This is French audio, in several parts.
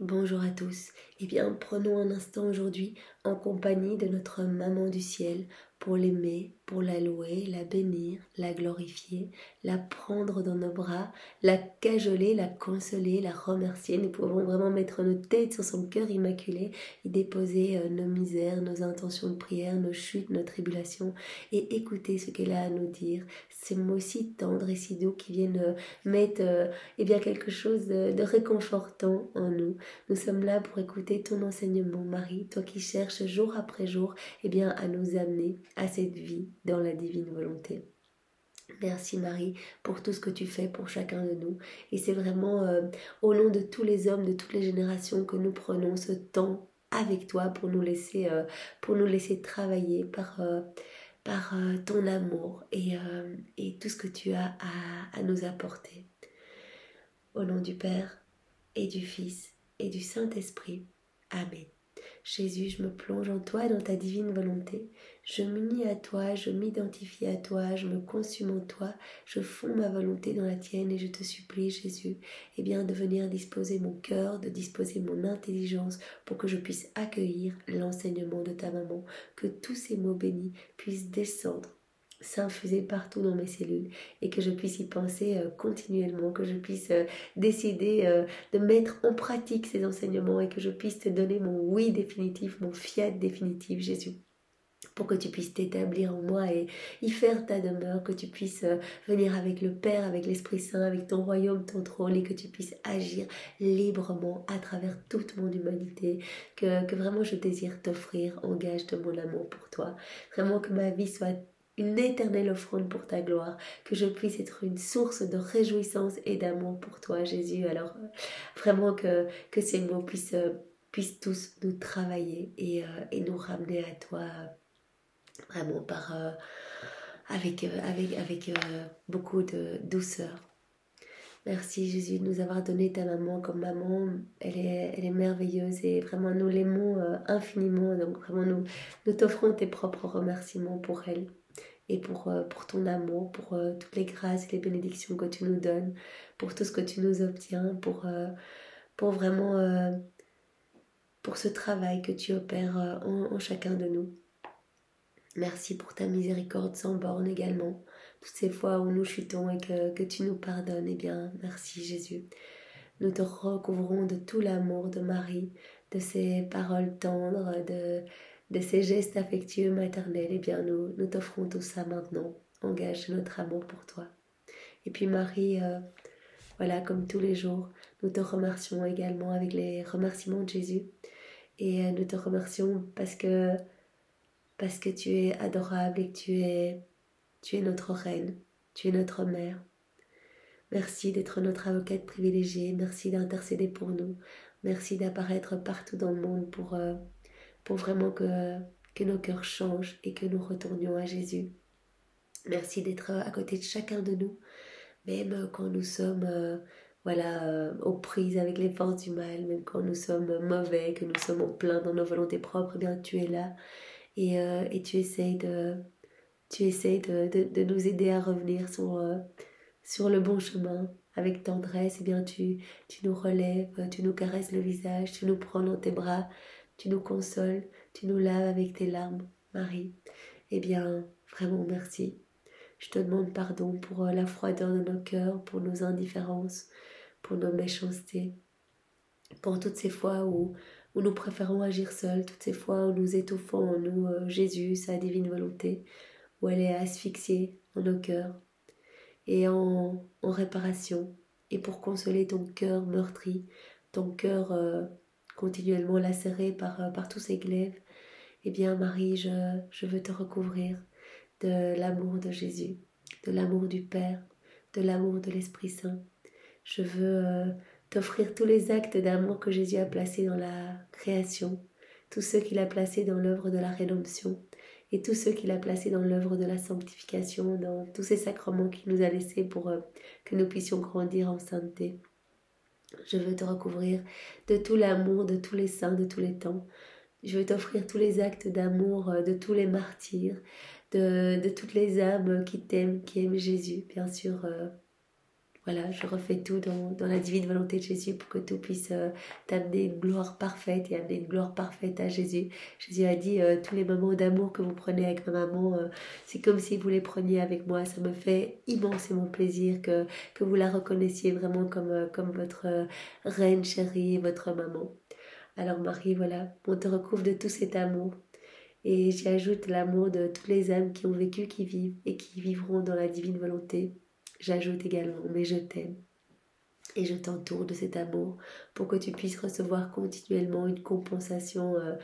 Bonjour à tous. Eh bien, prenons un instant aujourd'hui en compagnie de notre Maman du ciel pour l'aimer, pour la louer, la bénir, la glorifier, la prendre dans nos bras, la cajoler, la consoler, la remercier. Nous pouvons vraiment mettre nos têtes sur son cœur immaculé et déposer euh, nos misères, nos intentions de prière, nos chutes, nos tribulations et écouter ce qu'elle a à nous dire. Ces mots si tendres et si doux qui viennent euh, mettre euh, eh bien, quelque chose de, de réconfortant en nous. Nous sommes là pour écouter ton enseignement, Marie, toi qui cherches jour après jour eh bien, à nous amener à cette vie dans la divine volonté. Merci Marie pour tout ce que tu fais pour chacun de nous. Et c'est vraiment euh, au nom de tous les hommes, de toutes les générations que nous prenons ce temps avec toi pour nous laisser, euh, travailler par, euh, ton amour et, tout ce que tu as à, à nous apporter. Au nom du Père et du Fils et du Saint-Esprit. Amen. Jésus, je me plonge en toi dans ta divine volonté. Je m'unis à toi, je m'identifie à toi, je me consume en toi, je fonds ma volonté dans la tienne et je te supplie, Jésus, eh bien, de venir disposer mon cœur, de disposer mon intelligence pour que je puisse accueillir l'enseignement de ta maman, que tous ces mots bénis puissent descendre s'infuser partout dans mes cellules et que je puisse y penser euh, continuellement, que je puisse euh, décider euh, de mettre en pratique ces enseignements et que je puisse te donner mon oui définitif, mon fiat définitif, Jésus pour que tu puisses t'établir en moi et y faire ta demeure, que tu puisses venir avec le Père, avec l'Esprit Saint, avec ton royaume, ton trône, et que tu puisses agir librement à travers toute mon humanité, que, que vraiment je désire t'offrir en gage de mon amour pour toi. Vraiment que ma vie soit une éternelle offrande pour ta gloire, que je puisse être une source de réjouissance et d'amour pour toi, Jésus. Alors, euh, vraiment que, que ces mots puissent, euh, puissent tous nous travailler et, euh, et nous ramener à toi, vraiment par, avec, avec, avec beaucoup de douceur. Merci Jésus de nous avoir donné ta maman comme maman. Elle est, elle est merveilleuse et vraiment nous l'aimons infiniment. Donc vraiment nous, nous t'offrons tes propres remerciements pour elle et pour, euh, pour ton amour, pour euh, toutes les grâces et les bénédictions que tu nous donnes, pour tout ce que tu nous obtiens, pour, euh, pour vraiment pour ce travail que tu opères en, chacun de nous. Merci pour ta miséricorde sans borne également. Toutes ces fois où nous chutons et que, que tu nous pardonnes, eh bien, merci Jésus. Nous te recouvrons de tout l'amour de Marie, de ses paroles tendres, de, de ces gestes affectueux maternels, eh bien nous, nous t'offrons tout ça maintenant. Engage notre amour pour toi. Et puis Marie, euh, voilà, comme tous les jours, nous te remercions également avec les remerciements de Jésus. Et euh, nous te remercions parce que, parce que tu es adorable et que tu es, tu es notre reine, tu es notre mère. Merci d'être notre avocate privilégiée, merci d'intercéder pour nous, merci d'apparaître partout dans le monde pour, euh, pour vraiment que, que nos cœurs changent et que nous retournions à Jésus. Merci d'être à côté de chacun de nous, même quand nous sommes euh, voilà, euh, aux prises avec les forces du mal, même quand nous sommes mauvais, que nous sommes en plein dans nos volontés propres, eh bien tu es là et, euh, et tu essayes de, tu essayes de, de, nous aider à revenir sur, sur le bon chemin avec tendresse, eh bien tu, tu nous relèves, tu nous caresses le visage, tu nous prends dans tes bras, tu nous consoles, tu nous laves avec tes larmes, Marie. Eh bien, vraiment merci. Je te demande pardon pour euh, la froideur de nos cœurs, pour nos indifférences, pour nos méchancetés, pour toutes ces fois où, où nous préférons agir seuls, toutes ces fois où nous étouffons en nous euh, Jésus, sa divine volonté, où elle est asphyxiée en nos cœurs. Et en, en réparation, et pour consoler ton cœur meurtri, ton cœur euh, continuellement lacérée par, euh, par tous ces glaives, eh bien Marie, je, je veux te recouvrir de l'amour de Jésus, de l'amour du Père, de l'amour de l'Esprit Saint. Je veux euh, t'offrir tous les actes d'amour que Jésus a placés dans la création, tous ceux qu'il a placés dans l'œuvre de la rédemption, et tous ceux qu'il a placés dans l'œuvre de la sanctification, dans tous ces sacrements qu'il nous a laissés pour euh, que nous puissions grandir en sainteté. Je veux te recouvrir de tout l'amour de tous les saints de tous les temps. Je veux t'offrir tous les actes d'amour euh, de tous les martyrs, de, de toutes les âmes qui t'aiment, qui aiment Jésus, bien sûr, euh, voilà, je refais tout dans, la divine volonté de Jésus pour que tout puisse euh, t'amener une gloire parfaite et amener une gloire parfaite à Jésus. Jésus a dit, euh, tous les moments d'amour que vous prenez avec ma maman, euh, c'est comme si vous les preniez avec moi. Ça me fait immensément plaisir que, que vous la reconnaissiez vraiment comme, comme votre reine chérie, votre maman. Alors Marie, voilà, on te recouvre de tout cet amour. Et j'y ajoute l'amour de toutes les âmes qui ont vécu, qui vivent et qui vivront dans la divine volonté. J'ajoute également, mais je t'aime. Et je t'entoure de cet amour pour que tu puisses recevoir continuellement une compensation euh,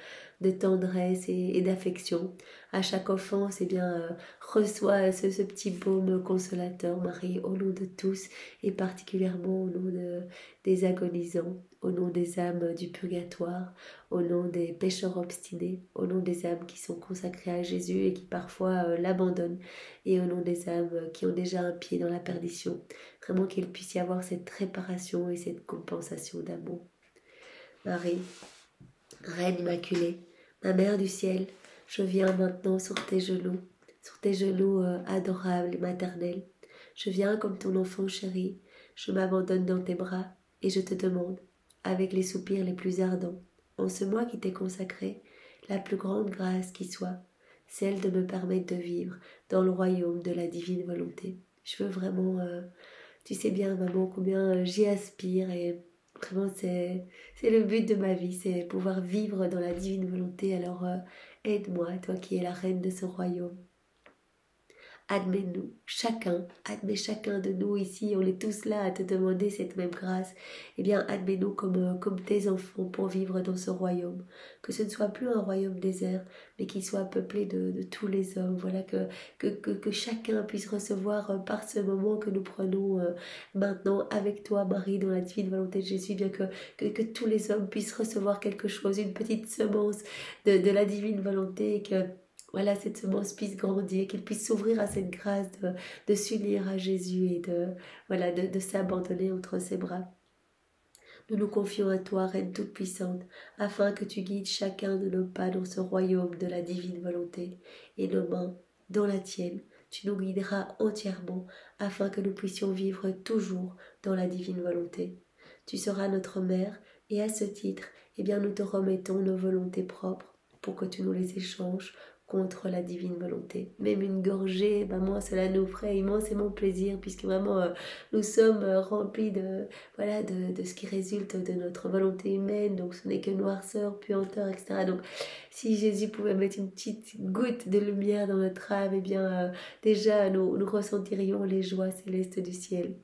de tendresse et, d'affection. À chaque offense, eh bien, euh, reçois ce, petit baume consolateur, Marie, au nom de tous et particulièrement au nom de, des agonisants, au nom des âmes du purgatoire, au nom des pécheurs obstinés, au nom des âmes qui sont consacrées à Jésus et qui parfois euh, l'abandonnent, et au nom des âmes qui ont déjà un pied dans la perdition. Qu'il puisse y avoir cette réparation et cette compensation d'amour. Marie, Reine Immaculée, Ma Mère du ciel, je viens maintenant sur tes genoux, sur tes genoux euh, adorables et maternels. Je viens comme ton enfant chéri, je m'abandonne dans tes bras et je te demande, avec les soupirs les plus ardents, en ce mois qui t'est consacré, la plus grande grâce qui soit, celle de me permettre de vivre dans le royaume de la divine volonté. Je veux vraiment, euh, tu sais bien maman combien euh, j'y aspire et Vraiment, c'est, le but de ma vie, c'est pouvoir vivre dans la divine volonté. Alors, euh, aide-moi, toi qui es la reine de ce royaume admets-nous, chacun, admets chacun de nous ici, on est tous là à te demander cette même grâce, eh bien admets-nous comme, euh, comme tes enfants pour vivre dans ce royaume, que ce ne soit plus un royaume désert, mais qu'il soit peuplé de, tous les hommes, voilà, que, que, que, chacun puisse recevoir euh, par ce moment que nous prenons euh, maintenant avec toi, Marie, dans la divine volonté de Jésus, bien que, que, tous les hommes puissent recevoir quelque chose, une petite semence de, de la divine volonté, que voilà, cette semence puisse grandir, qu'il puisse s'ouvrir à cette grâce de, s'unir à Jésus et de, voilà, de, s'abandonner entre ses bras. Nous nous confions à toi, Reine toute-puissante, afin que tu guides chacun de nos pas dans ce royaume de la divine volonté, et nos mains dans la tienne. Tu nous guideras entièrement, afin que nous puissions vivre toujours dans la divine volonté. Tu seras notre mère, et à ce titre, eh bien, nous te remettons nos volontés propres, pour que tu nous les échanges contre la divine volonté. Même une gorgée, ben moi cela nous ferait immensément plaisir puisque vraiment euh, nous sommes euh, remplis de voilà de, de, ce qui résulte de notre volonté humaine, donc ce n'est que noirceur, puanteur, etc. Donc si Jésus pouvait mettre une petite goutte de lumière dans notre âme, eh bien euh, déjà nous, nous ressentirions les joies célestes du ciel.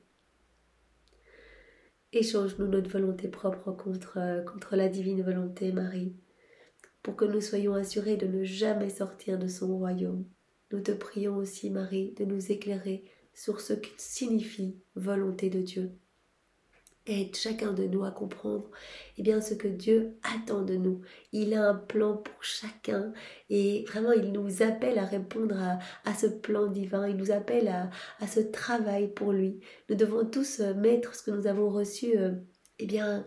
Échange-nous notre volonté propre contre, contre la divine volonté, Marie pour que nous soyons assurés de ne jamais sortir de son royaume. Nous te prions aussi, Marie, de nous éclairer sur ce que signifie volonté de Dieu. Aide chacun de nous à comprendre eh bien, ce que Dieu attend de nous. Il a un plan pour chacun et vraiment il nous appelle à répondre à, ce plan divin, il nous appelle à, à, ce travail pour lui. Nous devons tous euh, mettre ce que nous avons reçu euh, eh bien,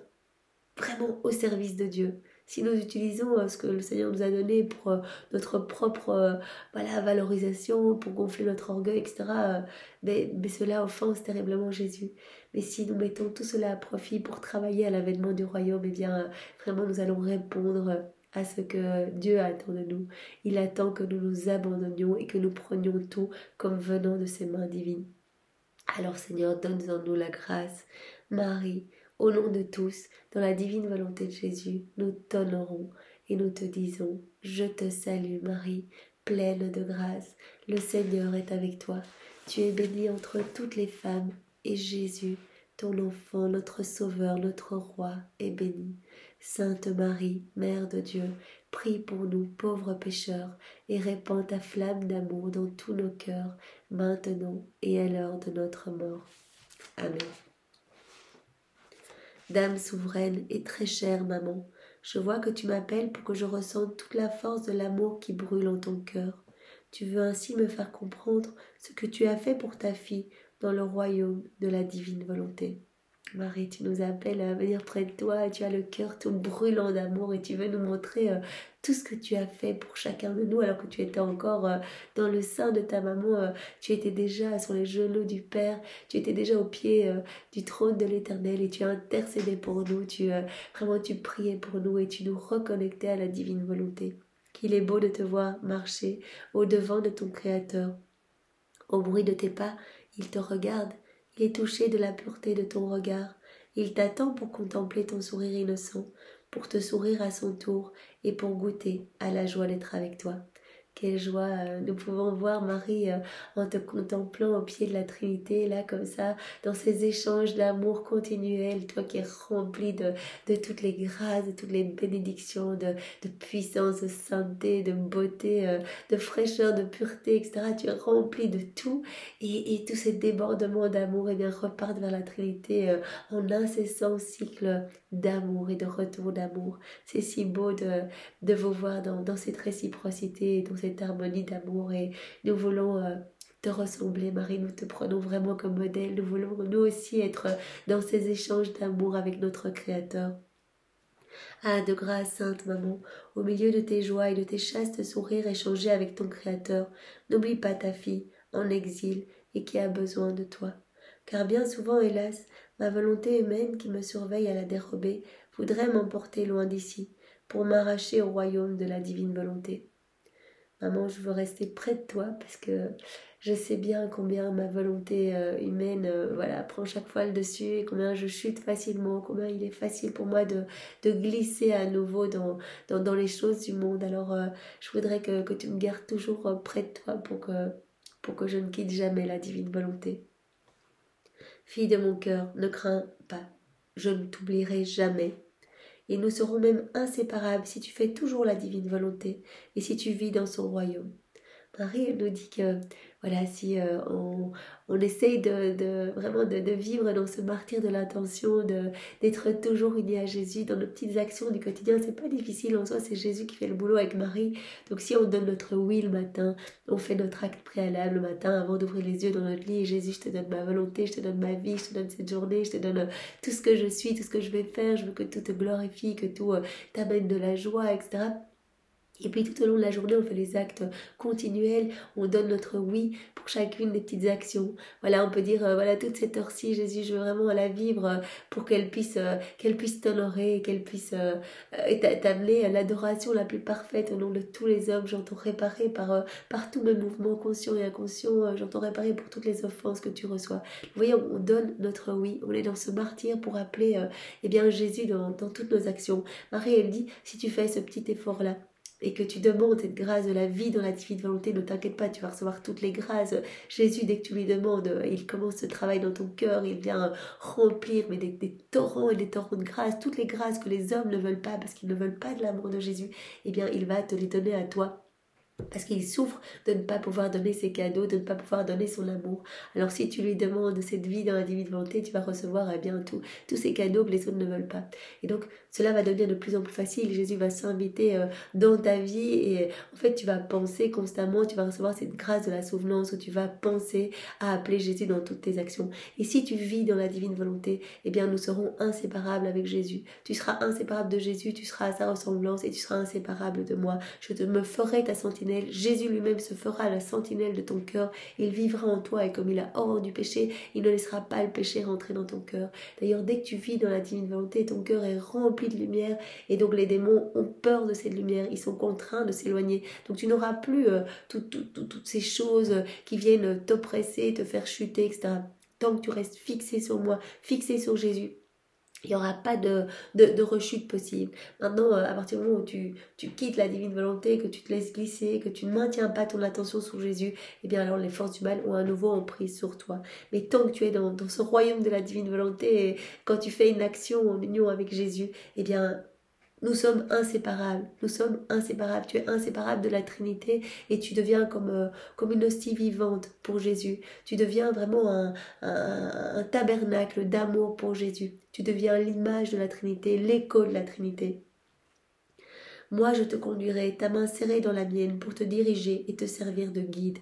vraiment au service de Dieu si nous utilisons euh, ce que le Seigneur nous a donné pour euh, notre propre euh, valorisation, pour gonfler notre orgueil, etc., mais, cela offense terriblement Jésus. Mais si nous mettons tout cela à profit pour travailler à l'avènement du royaume, eh bien, vraiment, nous allons répondre à ce que Dieu attend de nous. Il attend que nous nous abandonnions et que nous prenions tout comme venant de ses mains divines. Alors Seigneur, donne-en-nous la grâce. Marie, au nom de tous, dans la divine volonté de Jésus, nous t'honorons et nous te disons, je te salue Marie, pleine de grâce, le Seigneur est avec toi. Tu es bénie entre toutes les femmes, et Jésus, ton enfant, notre Sauveur, notre Roi, est béni. Sainte Marie, Mère de Dieu, prie pour nous pauvres pécheurs, et répands ta flamme d'amour dans tous nos cœurs, maintenant et à l'heure de notre mort. Amen. Dame souveraine et très chère maman, je vois que tu m'appelles pour que je ressente toute la force de l'amour qui brûle en ton cœur. Tu veux ainsi me faire comprendre ce que tu as fait pour ta fille dans le royaume de la divine volonté. Marie, tu nous appelles à venir près de toi, tu as le cœur tout brûlant d'amour et tu veux nous montrer euh, tout ce que tu as fait pour chacun de nous alors que tu étais encore euh, dans le sein de ta maman, euh, tu étais déjà sur les genoux du Père, tu étais déjà au pied du trône de l'Éternel et tu as intercédé pour nous, tu vraiment tu priais pour nous et tu nous reconnectais à la divine volonté. Qu'il est beau de te voir marcher au devant de ton Créateur. Au bruit de tes pas, il te regarde est touché de la pureté de ton regard. Il t'attend pour contempler ton sourire innocent, pour te sourire à son tour et pour goûter à la joie d'être avec toi. Quelle joie euh, nous pouvons voir Marie euh, en te contemplant au pied de la Trinité, là comme ça, dans ces échanges d'amour continuel, toi qui es rempli de, de toutes les grâces, de toutes les bénédictions, de, de puissance, de sainteté, de beauté, euh, de fraîcheur, de pureté, etc. Tu es rempli de tout et, et tous ces débordements d'amour eh repartent vers la Trinité en incessant cycle d'amour et de retour d'amour. C'est si beau de, de vous voir dans, dans cette réciprocité, dans cette harmonie d'amour et nous voulons euh, te ressembler, Marie. Nous te prenons vraiment comme modèle. Nous voulons nous aussi être dans ces échanges d'amour avec notre Créateur. Ah, de grâce, Sainte Maman, au milieu de tes joies et de tes chastes sourires échangés avec ton Créateur, n'oublie pas ta fille, en exil, et qui a besoin de toi. Car bien souvent, hélas, ma volonté humaine qui me surveille à la dérobée voudrait m'emporter loin d'ici, pour m'arracher au royaume de la divine volonté. Maman, je veux rester près de toi parce que je sais bien combien ma volonté euh, humaine euh, voilà, prend chaque fois le dessus et combien je chute facilement, combien il est facile pour moi de, de glisser à nouveau dans, dans, les choses du monde. Alors, euh, je voudrais que, que, tu me gardes toujours près de toi pour que, pour que je ne quitte jamais la divine volonté. Fille de mon cœur, ne crains pas, je ne t'oublierai jamais et nous serons même inséparables si tu fais toujours la divine volonté et si tu vis dans son royaume. Marie, nous dit que voilà, si euh, on, on, essaye de, vraiment de, vivre dans ce martyr de l'intention, d'être toujours unis à Jésus dans nos petites actions du quotidien, c'est pas difficile en soi, c'est Jésus qui fait le boulot avec Marie. Donc si on donne notre oui le matin, on fait notre acte préalable le matin avant d'ouvrir les yeux dans notre lit, Jésus, je te donne ma volonté, je te donne ma vie, je te donne cette journée, je te donne euh, tout ce que je suis, tout ce que je vais faire, je veux que tout te glorifie, que tout euh, t'amène de la joie, etc. Et puis tout au long de la journée, on fait les actes continuels, on donne notre oui pour chacune des petites actions. Voilà, on peut dire, euh, voilà, toute cette heure-ci, Jésus, je veux vraiment la vivre euh, pour qu'elle puisse, euh, qu'elle puisse t'honorer, qu'elle puisse t'amener l'adoration la plus parfaite au nom de tous les hommes. J'entends réparer par, par tous mes mouvements conscients et inconscients, j'entends réparer pour toutes les offenses que tu reçois. Vous voyez, on donne notre oui, on est dans ce martyr pour appeler eh bien, Jésus dans, dans toutes nos actions. Marie, elle dit, si tu fais ce petit effort-là, et que tu demandes cette grâce de la vie dans la divine volonté, ne t'inquiète pas, tu vas recevoir toutes les grâces. Jésus, dès que tu lui demandes, il commence ce travail dans ton cœur, il vient remplir mais des, torrents et des torrents de grâce, toutes les grâces que les hommes ne veulent pas parce qu'ils ne veulent pas de l'amour de Jésus, eh bien, il va te les donner à toi parce qu'il souffre de ne pas pouvoir donner ses cadeaux, de ne pas pouvoir donner son amour. Alors si tu lui demandes cette vie dans la divine volonté, tu vas recevoir eh bien tous ces cadeaux que les autres ne veulent pas. Et donc cela va devenir de plus en plus facile. Jésus va s'inviter euh, dans ta vie et en fait tu vas penser constamment, tu vas recevoir cette grâce de la souvenance où tu vas penser à appeler Jésus dans toutes tes actions. Et si tu vis dans la divine volonté, eh bien nous serons inséparables avec Jésus. Tu seras inséparable de Jésus, tu seras à sa ressemblance et tu seras inséparable de moi. Je te me ferai ta sentinelle Jésus lui-même se fera la sentinelle de ton cœur. Il vivra en toi et comme il a horreur du péché, il ne laissera pas le péché rentrer dans ton cœur. D'ailleurs, dès que tu vis dans la divine volonté, ton cœur est rempli de lumière et donc les démons ont peur de cette lumière. Ils sont contraints de s'éloigner. Donc tu n'auras plus euh, toutes ces choses qui viennent t'oppresser, te faire chuter, etc. Tant que tu restes fixé sur moi, fixé sur Jésus, il n'y aura pas de, de, rechute possible. Maintenant, euh, à partir du moment où tu, tu, quittes la divine volonté, que tu te laisses glisser, que tu ne maintiens pas ton attention sur Jésus, eh bien alors les forces du mal ont à nouveau en prise sur toi. Mais tant que tu es dans, dans ce royaume de la divine volonté, quand tu fais une action en union avec Jésus, eh bien nous sommes inséparables. Nous sommes inséparables. Tu es inséparable de la Trinité et tu deviens comme, euh, une hostie vivante pour Jésus. Tu deviens vraiment un, tabernacle d'amour pour Jésus. Tu deviens l'image de la Trinité, l'écho de la Trinité. Moi, je te conduirai, ta main serrée dans la mienne, pour te diriger et te servir de guide,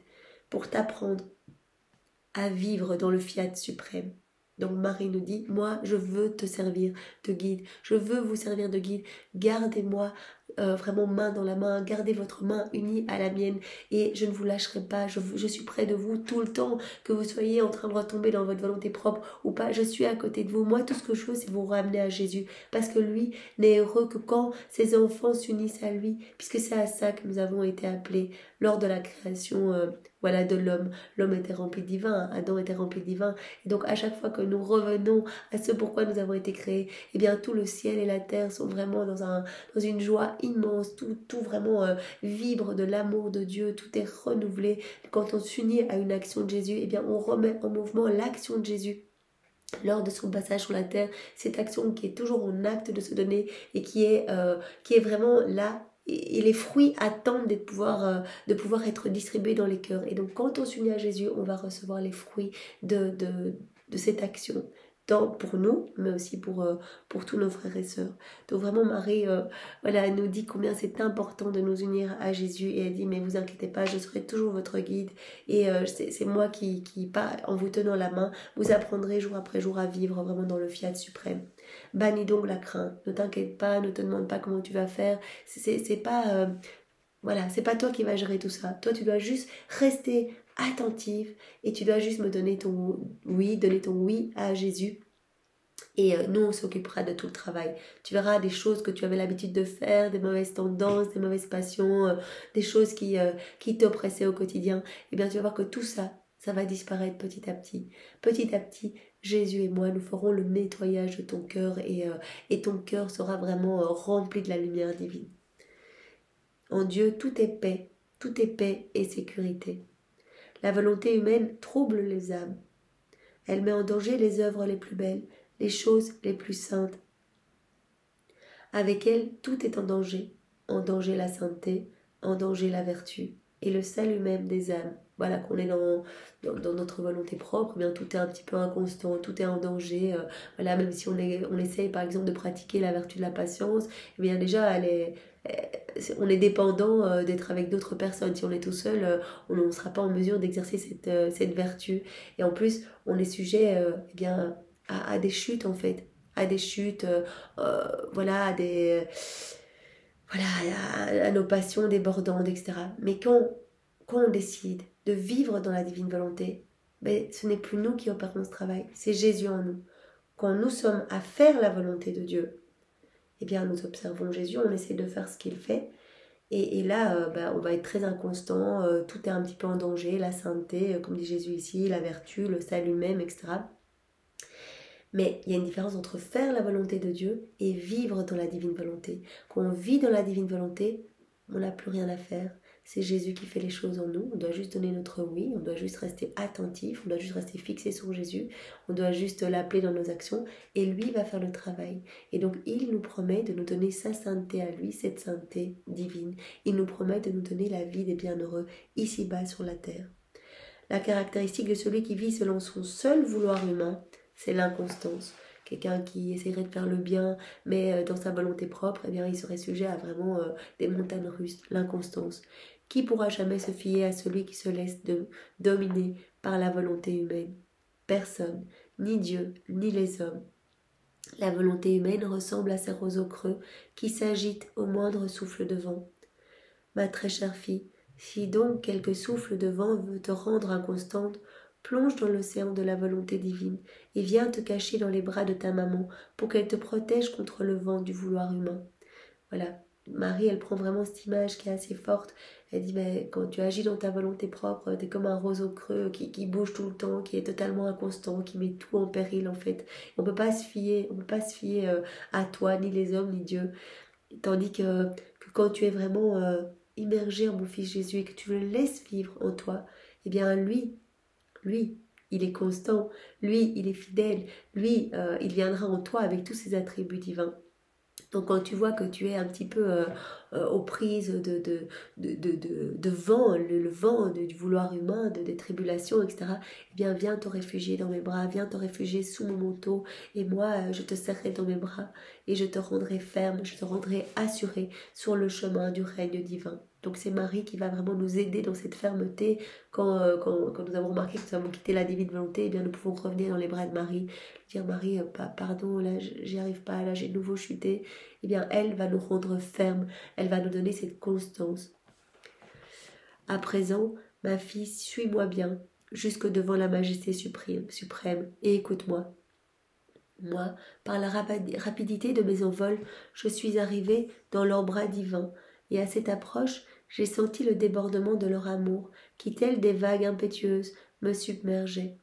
pour t'apprendre à vivre dans le fiat suprême. Donc Marie nous dit, moi, je veux te servir de guide, je veux vous servir de guide, gardez-moi euh, vraiment main dans la main, gardez votre main unie à la mienne. Et je ne vous lâcherai pas, je, je, suis près de vous tout le temps, que vous soyez en train de retomber dans votre volonté propre ou pas, je suis à côté de vous. Moi, tout ce que je veux, c'est vous ramener à Jésus. Parce que lui n'est heureux que quand ses enfants s'unissent à lui, puisque c'est à ça que nous avons été appelés lors de la création euh, voilà de l'homme. L'homme était rempli divin, Adam était rempli divin. Et donc à chaque fois que nous revenons à ce pourquoi nous avons été créés, eh bien tout le ciel et la terre sont vraiment dans, un, dans une joie immense, tout, tout vraiment euh, vibre de l'amour de Dieu, tout est renouvelé. Quand on s'unit à une action de Jésus, eh bien on remet en mouvement l'action de Jésus lors de son passage sur la terre, cette action qui est toujours en acte de se donner et qui est, euh, qui est vraiment là et les fruits attendent de pouvoir, euh, de pouvoir être distribués dans les cœurs. Et donc quand on s'unit à Jésus, on va recevoir les fruits de, de, cette action tant pour nous, mais aussi pour, euh, pour tous nos frères et sœurs. Donc vraiment, Marie, euh, voilà, nous dit combien c'est important de nous unir à Jésus et elle dit, mais vous inquiétez pas, je serai toujours votre guide et c'est moi qui, qui, pas en vous tenant la main, vous apprendrez jour après jour à vivre vraiment dans le fiat suprême. Bannis donc la crainte, ne t'inquiète pas, ne te demande pas comment tu vas faire, c'est pas... voilà, c'est pas toi qui vas gérer tout ça. Toi, tu dois juste rester attentive et tu dois juste me donner ton oui, donner ton oui à Jésus. Et euh, nous, on s'occupera de tout le travail. Tu verras des choses que tu avais l'habitude de faire, des mauvaises tendances, des mauvaises passions, euh, des choses qui, euh, qui t'oppressaient au quotidien. Eh bien, tu vas voir que tout ça, ça va disparaître petit à petit. Petit à petit, Jésus et moi, nous ferons le nettoyage de ton cœur et, et ton cœur sera vraiment rempli de la lumière divine. En Dieu, tout est paix, tout est paix et sécurité. La volonté humaine trouble les âmes. Elle met en danger les œuvres les plus belles, les choses les plus saintes. Avec elle, tout est en danger. En danger la sainteté, en danger la vertu, et le salut même des âmes. Voilà, qu'on est dans, dans, notre volonté propre, eh bien tout est un petit peu inconstant, tout est en danger. Euh, voilà, même si on, est, on essaye par exemple de pratiquer la vertu de la patience, eh bien déjà, est, on est dépendant euh, d'être avec d'autres personnes. Si on est tout seul, euh, on ne sera pas en mesure d'exercer cette, cette, vertu. Et en plus, on est sujet eh bien, à, des chutes, en fait. À des chutes, voilà, à des. Voilà, à, nos passions débordantes, etc. Mais quand, quand on décide de vivre dans la divine volonté, ben, ce n'est plus nous qui opérons ce travail, c'est Jésus en nous. Quand nous sommes à faire la volonté de Dieu, eh bien nous observons Jésus, on essaie de faire ce qu'il fait. Et, là, euh, bah, on va être très inconstant, euh, tout est un petit peu en danger, la sainteté, euh, comme dit Jésus ici, la vertu, le salut même, etc. Mais il y a une différence entre faire la volonté de Dieu et vivre dans la divine volonté. Quand on vit dans la divine volonté, on n'a plus rien à faire. C'est Jésus qui fait les choses en nous. On doit juste donner notre oui, on doit juste rester attentif, on doit juste rester fixé sur Jésus, on doit juste l'appeler dans nos actions et lui va faire le travail. Et donc il nous promet de nous donner sa sainteté à lui, cette sainteté divine. Il nous promet de nous donner la vie des bienheureux ici-bas sur la terre. La caractéristique de celui qui vit selon son seul vouloir humain, c'est l'inconstance quelqu'un qui essaierait de faire le bien, mais euh, dans sa volonté propre, eh bien, il serait sujet à vraiment euh, des montagnes russes, l'inconstance. Qui pourra jamais se fier à celui qui se laisse dominer par la volonté humaine? Personne, ni Dieu, ni les hommes. La volonté humaine ressemble à ces roseaux creux qui s'agitent au moindre souffle de vent. Ma très chère fille, si donc quelque souffle de vent veut te rendre inconstante, plonge dans l'océan de la volonté divine et viens te cacher dans les bras de ta maman pour qu'elle te protège contre le vent du vouloir humain. Voilà, Marie, elle prend vraiment cette image qui est assez forte elle dit, mais quand tu agis dans ta volonté propre, tu es comme un roseau creux qui, qui, bouge tout le temps, qui est totalement inconstant, qui met tout en péril en fait. On peut pas se fier, on peut pas se fier euh, à toi, ni les hommes, ni Dieu. Tandis que, que quand tu es vraiment euh, immergé en mon fils Jésus et que tu le laisses vivre en toi, eh bien lui, lui, il est constant, lui, il est fidèle, lui, euh, il viendra en toi avec tous ses attributs divins. Donc quand tu vois que tu es un petit peu euh, euh, aux prises de, vent, le, vent du vouloir humain, de, des tribulations, etc., eh bien viens te réfugier dans mes bras, viens te réfugier sous mon manteau, et moi euh, je te serrerai dans mes bras, et je te rendrai ferme, je te rendrai assuré sur le chemin du règne divin. Donc c'est Marie qui va vraiment nous aider dans cette fermeté. Quand, euh, quand, nous avons remarqué que nous avons quitté la divine volonté, eh bien nous pouvons revenir dans les bras de Marie, dire Marie, euh, pardon, là j'y arrive pas, là j'ai de nouveau chuté. Eh bien elle va nous rendre fermes, elle va nous donner cette constance. À présent, ma fille, suis-moi bien, jusque devant la majesté suprême, suprême et écoute-moi. Moi, par la rapidité de mes envols, je suis arrivée dans leurs bras divins, et à cette approche, j'ai senti le débordement de leur amour, qui, tel des vagues impétueuses, me submergeait.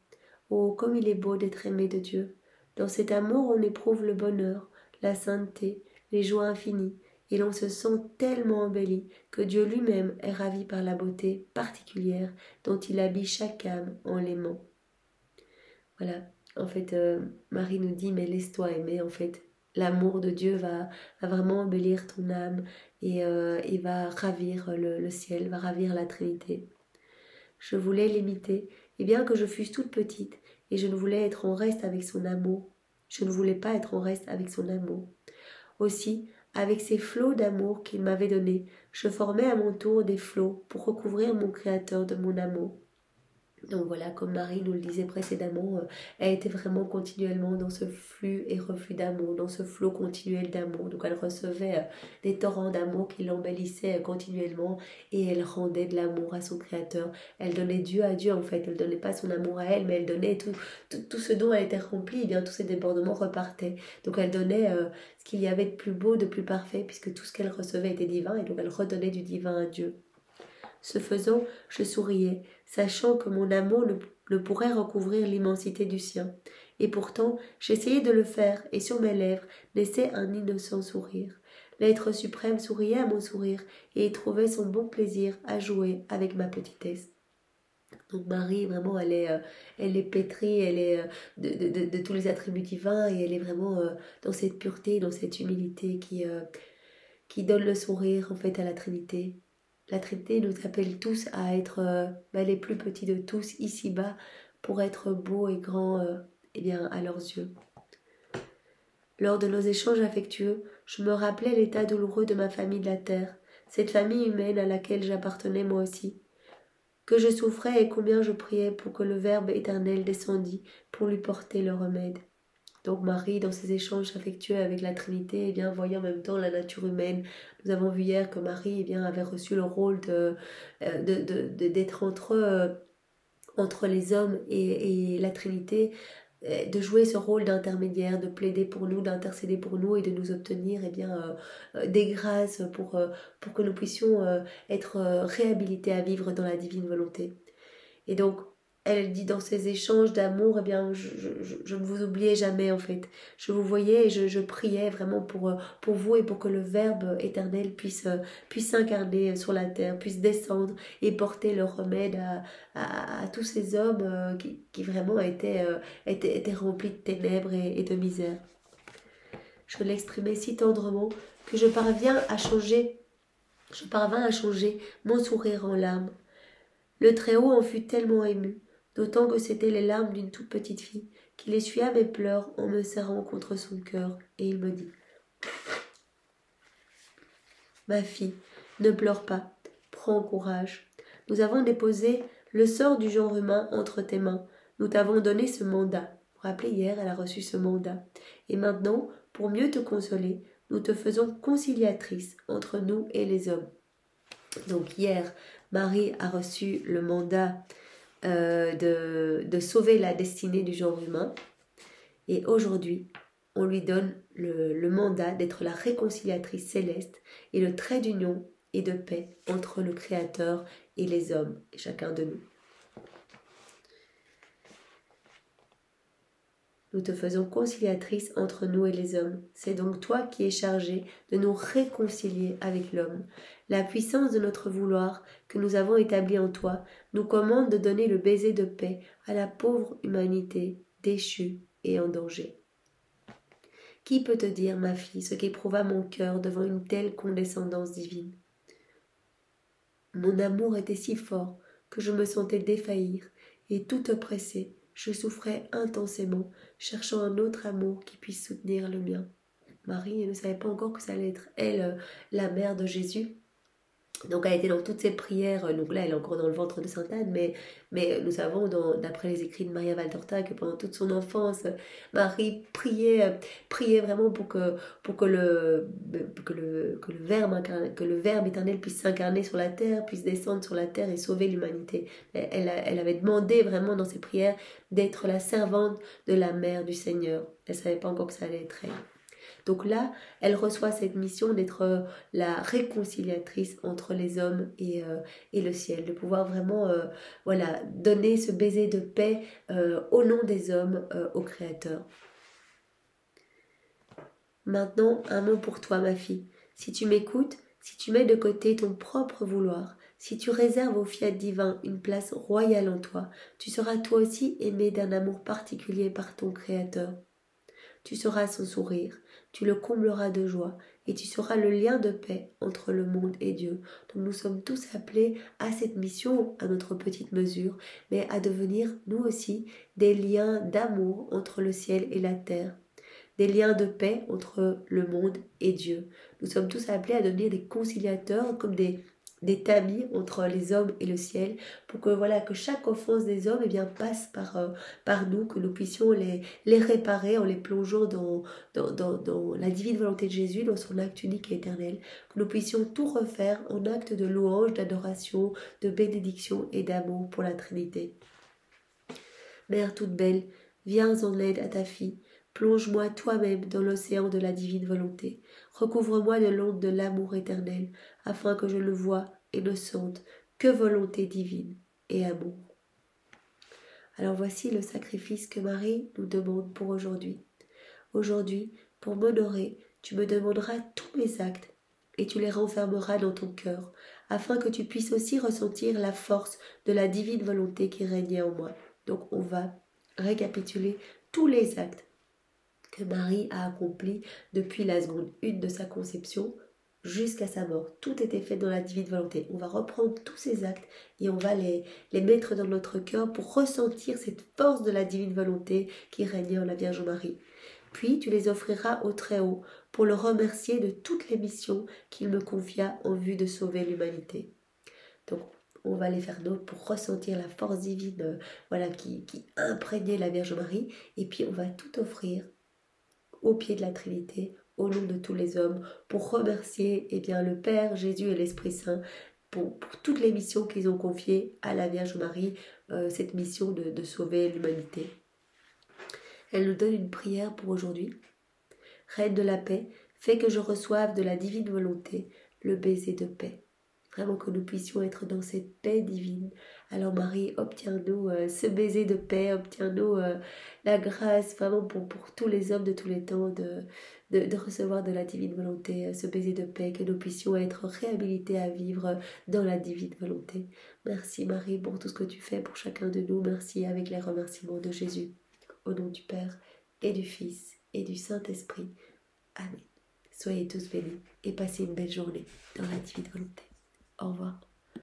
Oh, comme il est beau d'être aimé de Dieu. Dans cet amour, on éprouve le bonheur, la sainteté, les joies infinies, et l'on se sent tellement embelli que Dieu lui-même est ravi par la beauté particulière dont il habille chaque âme en l'aimant. Voilà, en fait, euh, Marie nous dit, mais laisse-toi aimer, en fait. L'amour de Dieu va, vraiment embellir ton âme et, euh, va ravir le, ciel, va ravir la Trinité. Je voulais l'imiter, et bien que je fusse toute petite, et je ne voulais être en reste avec son amour, je ne voulais pas être en reste avec son amour. Aussi, avec ces flots d'amour qu'il m'avait donnés, je formais à mon tour des flots pour recouvrir mon Créateur de mon amour. Donc voilà, comme Marie nous le disait précédemment, euh, elle était vraiment continuellement dans ce flux et reflux d'amour, dans ce flot continuel d'amour. Donc elle recevait euh, des torrents d'amour qui l'embellissaient euh, continuellement et elle rendait de l'amour à son Créateur. Elle donnait Dieu à Dieu en fait. Elle ne donnait pas son amour à elle, mais elle donnait tout, tout, ce dont elle était remplie. Et bien tous ces débordements repartaient. Donc elle donnait ce qu'il y avait de plus beau, de plus parfait, puisque tout ce qu'elle recevait était divin et donc elle redonnait du divin à Dieu. Ce faisant, je souriais, sachant que mon amour ne, pourrait recouvrir l'immensité du sien. Et pourtant, j'essayais de le faire, et sur mes lèvres naissait un innocent sourire. L'être suprême souriait à mon sourire, et trouvait son bon plaisir à jouer avec ma petitesse. Donc Marie, vraiment, elle est, euh, elle est pétrie, elle est euh, de, de, tous les attributs divins, et elle est vraiment euh, dans cette pureté, dans cette humilité qui, qui donne le sourire, en fait, à la Trinité. La Trinité nous appelle tous à être euh, bah, les plus petits de tous ici-bas pour être beaux et grands euh, eh bien, à leurs yeux. Lors de nos échanges affectueux, je me rappelais l'état douloureux de ma famille de la terre, cette famille humaine à laquelle j'appartenais moi aussi. Que je souffrais et combien je priais pour que le Verbe éternel descendît pour lui porter le remède. Donc Marie, dans ses échanges affectueux avec la Trinité, eh bien, voyait en même temps la nature humaine. Nous avons vu hier que Marie eh bien, avait reçu le rôle de, euh, d'être entre, euh, entre les hommes et, la Trinité, euh, de jouer ce rôle d'intermédiaire, de plaider pour nous, d'intercéder pour nous et de nous obtenir eh bien, des grâces pour, pour que nous puissions être réhabilités à vivre dans la divine volonté. Et donc, elle dit dans ses échanges d'amour, eh bien, je, ne vous oubliais jamais en fait. Je vous voyais et je, priais vraiment pour, euh, pour vous et pour que le Verbe éternel puisse, euh, puisse s'incarner sur la terre, puisse descendre et porter le remède à, tous ces hommes euh, qui, vraiment étaient, étaient, remplis de ténèbres et, et de misère. Je l'exprimais si tendrement que je parviens à changer, je parvins à changer mon sourire en larmes. Le Très-Haut en fut tellement ému d'autant que c'étaient les larmes d'une toute petite fille, qu'il essuya mes pleurs en me serrant contre son cœur, et il me dit Ma fille, ne pleure pas, prends courage. Nous avons déposé le sort du genre humain entre tes mains. Nous t'avons donné ce mandat. Vous vous rappelez, hier, elle a reçu ce mandat. Et maintenant, pour mieux te consoler, nous te faisons conciliatrice entre nous et les hommes. Donc hier, Marie a reçu le mandat euh, de, sauver la destinée du genre humain. Et aujourd'hui, on lui donne le, mandat d'être la réconciliatrice céleste et le trait d'union et de paix entre le Créateur et les hommes, et chacun de nous. Nous te faisons conciliatrice entre nous et les hommes. C'est donc toi qui es chargé de nous réconcilier avec l'homme. La puissance de notre vouloir que nous avons établi en toi nous commande de donner le baiser de paix à la pauvre humanité déchue et en danger. Qui peut te dire, ma fille, ce qu'éprouva mon cœur devant une telle condescendance divine? Mon amour était si fort que je me sentais défaillir, et tout oppressée, je souffrais intensément, cherchant un autre amour qui puisse soutenir le mien. Marie ne savait pas encore que ça allait être elle, euh, la mère de Jésus. Donc elle été dans toutes ses prières, donc là elle est encore dans le ventre de Sainte Anne, mais, mais nous savons d'après les écrits de Maria Valtorta que pendant toute son enfance, Marie priait, priait vraiment pour que, pour que, le, que, le, que, le verbe, que le Verbe éternel puisse s'incarner sur la terre, puisse descendre sur la terre et sauver l'humanité. Elle, elle avait demandé vraiment dans ses prières d'être la servante de la mère du Seigneur. Elle savait pas encore que ça allait être. Donc là, elle reçoit cette mission d'être euh, la réconciliatrice entre les hommes et, euh, le ciel, de pouvoir vraiment euh, voilà, donner ce baiser de paix au nom des hommes au Créateur. Maintenant, un mot pour toi, ma fille. Si tu m'écoutes, si tu mets de côté ton propre vouloir, si tu réserves au fiat divin une place royale en toi, tu seras toi aussi aimé d'un amour particulier par ton Créateur. Tu seras son sourire, tu le combleras de joie, et tu seras le lien de paix entre le monde et Dieu. Donc nous sommes tous appelés à cette mission, à notre petite mesure, mais à devenir, nous aussi, des liens d'amour entre le ciel et la terre, des liens de paix entre le monde et Dieu. Nous sommes tous appelés à devenir des conciliateurs, comme des des tamis entre les hommes et le ciel, pour que voilà que chaque offense des hommes eh bien, passe par, euh, par nous, que nous puissions les, les réparer en les plongeant dans, dans, dans, la divine volonté de Jésus, dans son acte unique et éternel, que nous puissions tout refaire en acte de louange, d'adoration, de bénédiction et d'amour pour la Trinité. Mère toute belle, viens en aide à ta fille, Plonge-moi toi-même dans l'océan de la divine volonté. Recouvre-moi de l'onde de l'amour éternel, afin que je le voie et le sente. Que volonté divine et amour. Alors voici le sacrifice que Marie nous demande pour aujourd'hui. Aujourd'hui, pour m'honorer, tu me demanderas tous mes actes et tu les renfermeras dans ton cœur, afin que tu puisses aussi ressentir la force de la divine volonté qui régnait en moi. Donc on va récapituler tous les actes que Marie a accompli depuis la seconde une de sa conception jusqu'à sa mort. Tout était fait dans la divine volonté. On va reprendre tous ces actes et on va les, les mettre dans notre cœur pour ressentir cette force de la divine volonté qui régnait en la Vierge Marie. Puis tu les offriras au Très-Haut pour le remercier de toutes les missions qu'il me confia en vue de sauver l'humanité. Donc on va les faire nôtres pour ressentir la force divine euh, voilà, qui, qui imprégnait la Vierge Marie et puis on va tout offrir au pied de la Trinité, au nom de tous les hommes, pour remercier eh bien, le Père, Jésus et l'Esprit Saint pour, toutes les missions qu'ils ont confiées à la Vierge Marie, euh, cette mission de, de sauver l'humanité. Elle nous donne une prière pour aujourd'hui. Reine de la paix, fais que je reçoive de la divine volonté le baiser de paix. Vraiment que nous puissions être dans cette paix divine. Alors Marie, obtiens-nous euh, ce baiser de paix, obtiens-nous euh, la grâce vraiment pour, tous les hommes de tous les temps de, de, recevoir de la divine volonté, euh, ce baiser de paix, que nous puissions être réhabilités à vivre dans la divine volonté. Merci Marie pour tout ce que tu fais pour chacun de nous. Merci avec les remerciements de Jésus. Au nom du Père et du Fils et du Saint-Esprit. Amen. Soyez tous bénis et passez une belle journée dans la divine volonté. Au revoir.